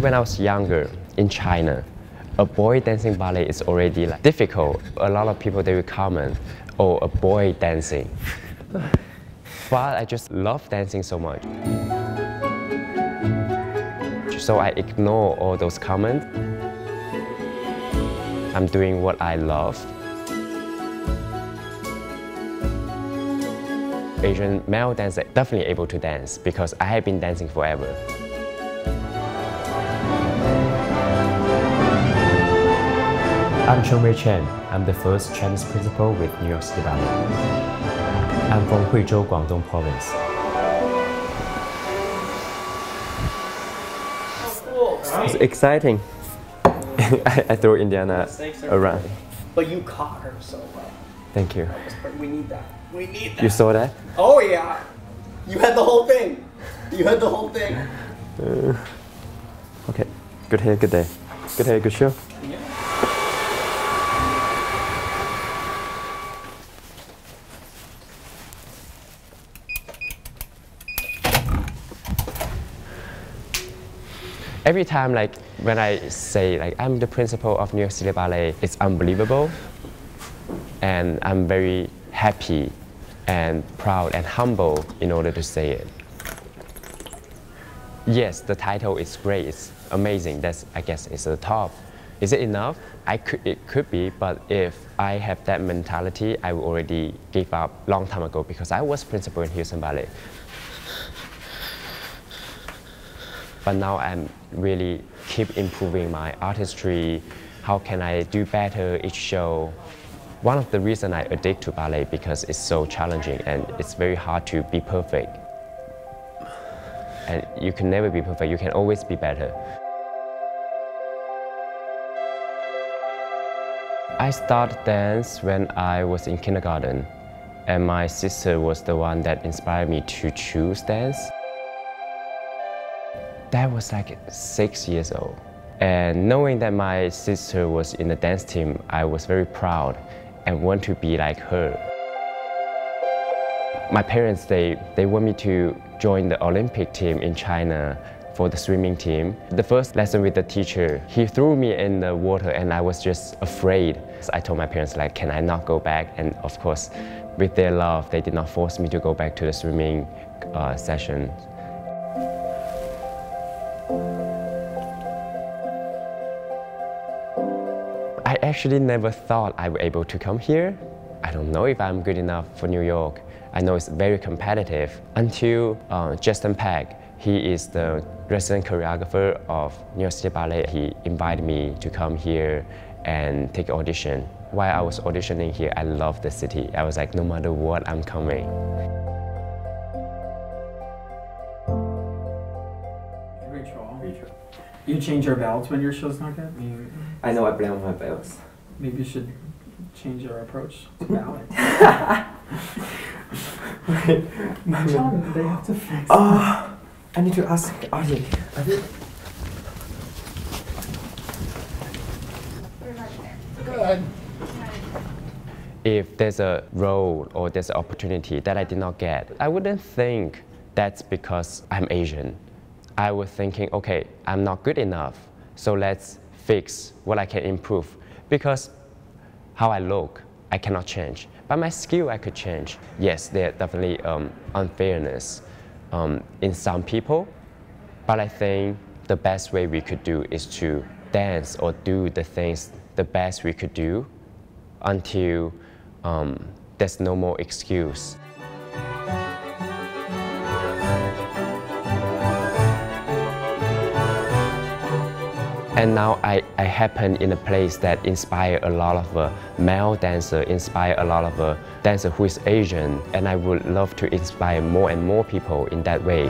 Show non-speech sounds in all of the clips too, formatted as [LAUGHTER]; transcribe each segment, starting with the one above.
when I was younger in China, a boy dancing ballet is already like difficult. A lot of people they will comment, oh, a boy dancing. but I just love dancing so much. So I ignore all those comments. I'm doing what I love. Asian male dancer definitely able to dance because I have been dancing forever. I'm Chun Wai Chan. I'm the first Chinese principal with New York City Ballet. I'm from Huizhou, Guangdong Province. It's exciting. [LAUGHS] I, I throw Indiana around. But you caught her so well. Thank you. We need that. We need that. You saw that? Oh yeah. You had the whole thing. You had the whole thing. Uh, okay. Good hair, good day. Good hair, good show. Every time, like when I say, like I'm the principal of New York City Ballet, it's unbelievable, and I'm very happy, and proud and humble in order to say it. Yes, the title is great. It's amazing. That's I guess it's the top. Is it enough? I could, it could be, but if I have that mentality, I would already give up long time ago because I was principal in Houston Ballet. But now I'm really keep improving my artistry. How can I do better each show? One of the reasons I addict to ballet because it's so challenging and it's very hard to be perfect. And you can never be perfect, you can always be better. I started dance when I was in kindergarten and my sister was the one that inspired me to choose dance. That was like six years old. And knowing that my sister was in the dance team, I was very proud and want to be like her. My parents, they, they want me to join the Olympic team in China for the swimming team. The first lesson with the teacher, he threw me in the water and I was just afraid. So I told my parents like, can I not go back? And of course, with their love, they did not force me to go back to the swimming uh, session. I actually never thought I would be able to come here. I don't know if I'm good enough for New York. I know it's very competitive until uh, Justin Peck, he is the resident choreographer of New York City Ballet. He invited me to come here and take audition. While I was auditioning here, I loved the city. I was like, no matter what, I'm coming. Rachel. You change your belts when your show's not good? You, I know I blame my bells. maybe you should change your approach to [LAUGHS] ballet. [LAUGHS] John, they have to fix Oh, I need to ask Artie. Artie? Good. If there's a role or there's an opportunity that I did not get, I wouldn't think that's because I'm Asian. I was thinking, okay, I'm not good enough, so let's fix what I can improve. Because how I look, I cannot change. But my skill, I could change. Yes, there definitely um, unfairness um, in some people, but I think the best way we could do is to dance or do the things the best we could do until um, there's no more excuse. And now I, I happen in a place that inspire a lot of uh, male dancer, inspire a lot of uh, dancer who is Asian, and I would love to inspire more and more people in that way.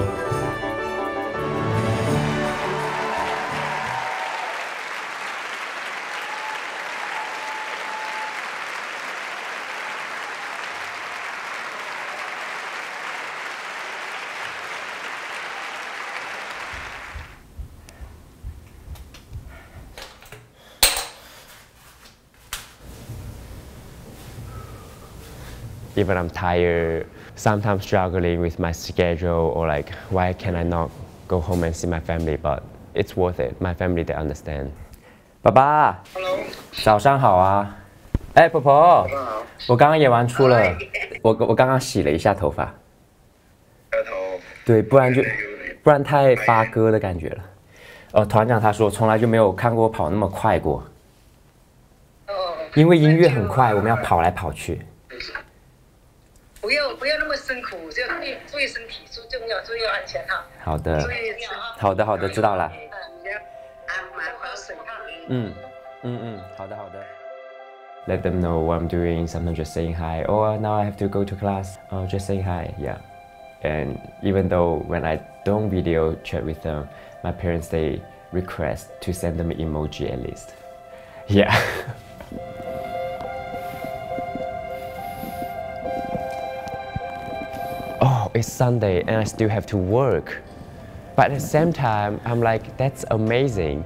Even I'm tired, sometimes struggling with my schedule or like why can I not go home and see my family, but it's worth it. My family they understand. 爸爸，Hello，早上好啊！哎，婆婆。我刚刚演完出了，我我刚刚洗了一下头发，对，不然就不然太发哥的感觉了。呃，团长他说从来就没有看过我跑那么快过，哦，因为音乐很快，我们要跑来跑去。不要不要那么辛苦，就注意注意身体，注重要注意安全哈。好的注，意吃好的，好的，知道了。嗯，要按摩喝水哈。嗯嗯嗯，好的好的。Let them know what I'm doing. Sometimes just saying hi. Oh, now I have to go to class. Oh, just saying hi. Yeah. And even though when I don't video chat with them, my parents they request to send them emoji at least. Yeah. [LAUGHS] it's Sunday and I still have to work. But at the same time, I'm like, that's amazing.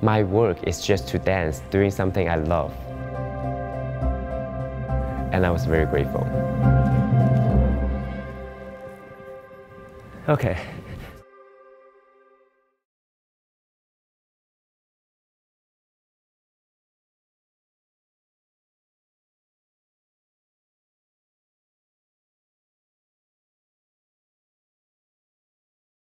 My work is just to dance, doing something I love. And I was very grateful. Okay.